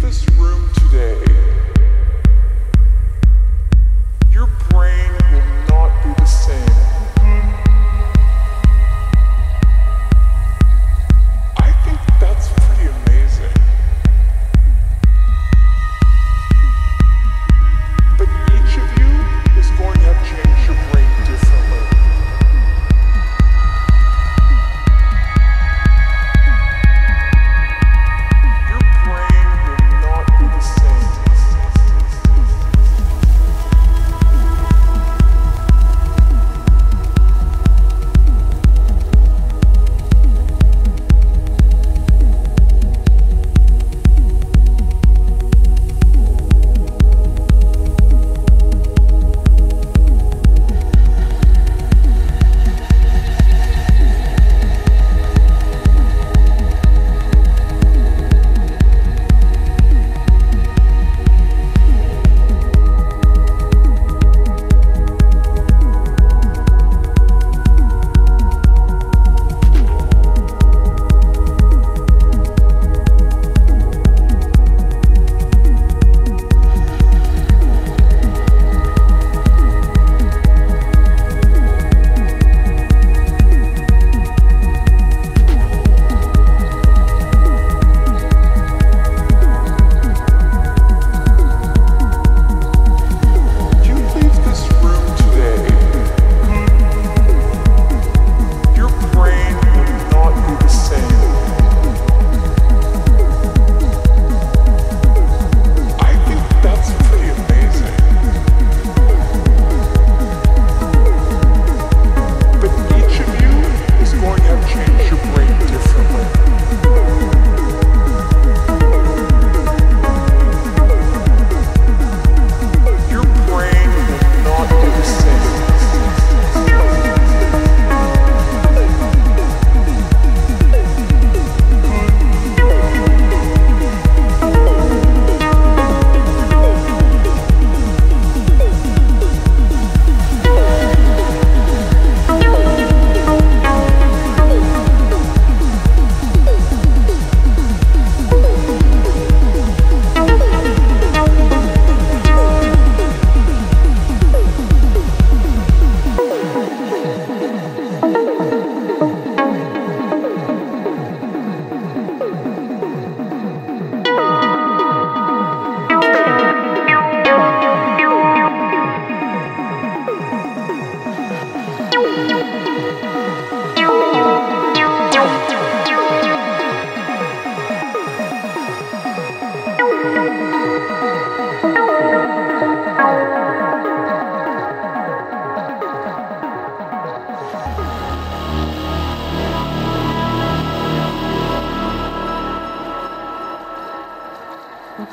this room today,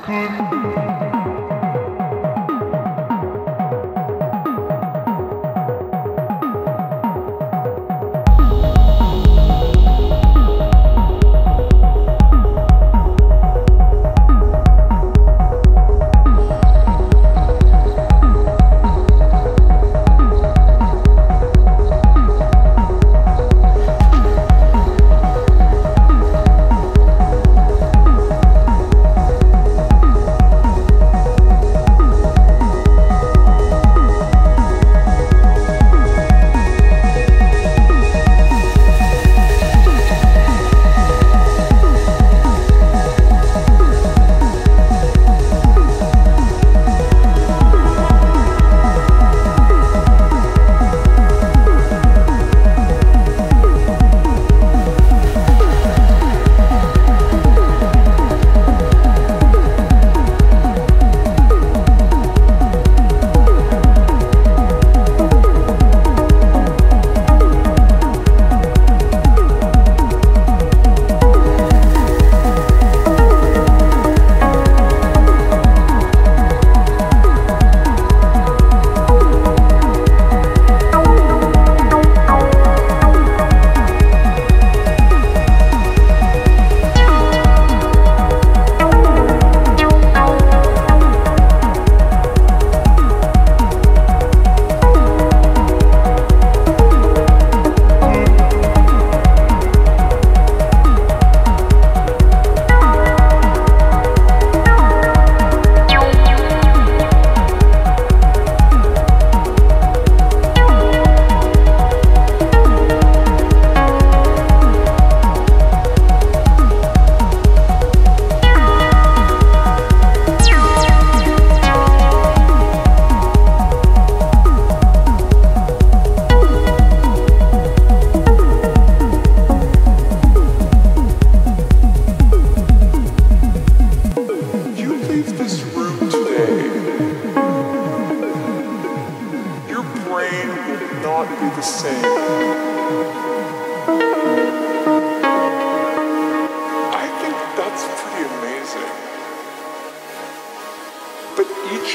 couldn't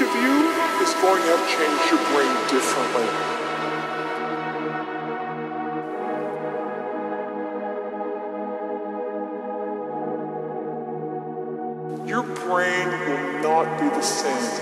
Of you is going to have changed your brain differently. Your brain will not be the same